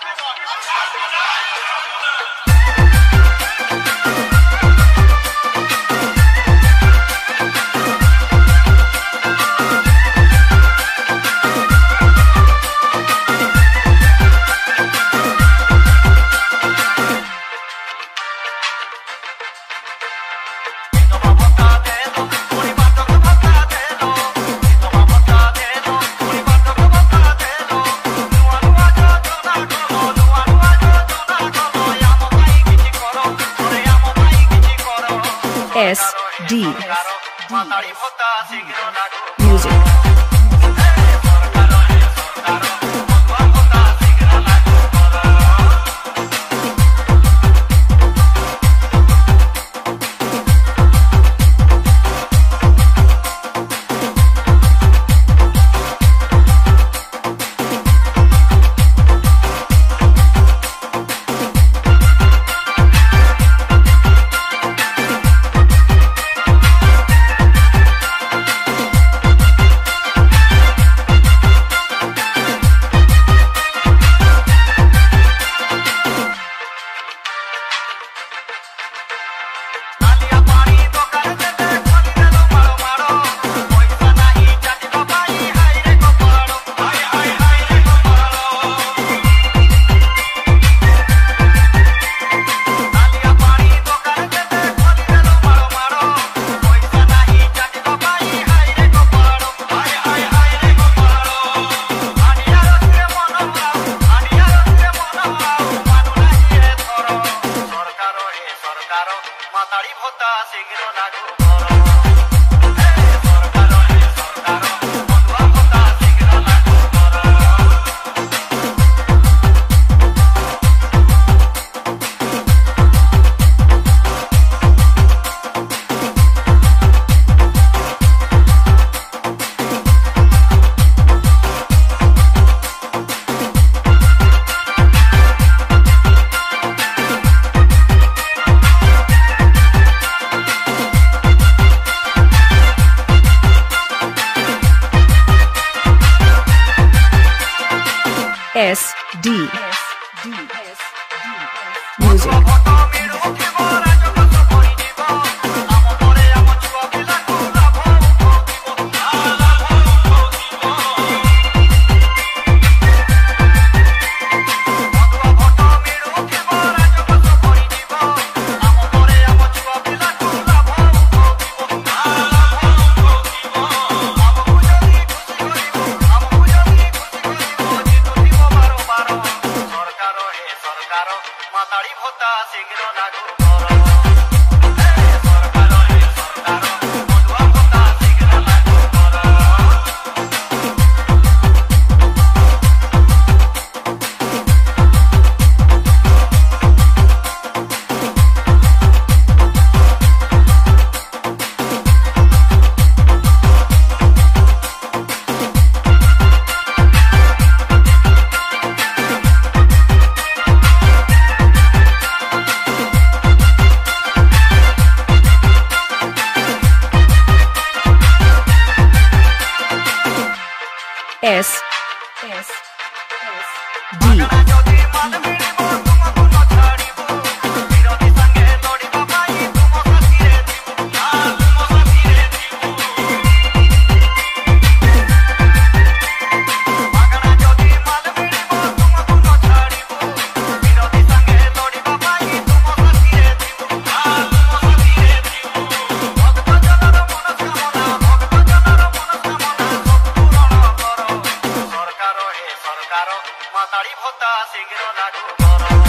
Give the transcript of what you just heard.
Let's S D music. i'm not singing S D Music. Yes. D. କର ମାତାଳି ଭତ୍ତା ସିଙ୍ଗିର ଲାଗୁ କର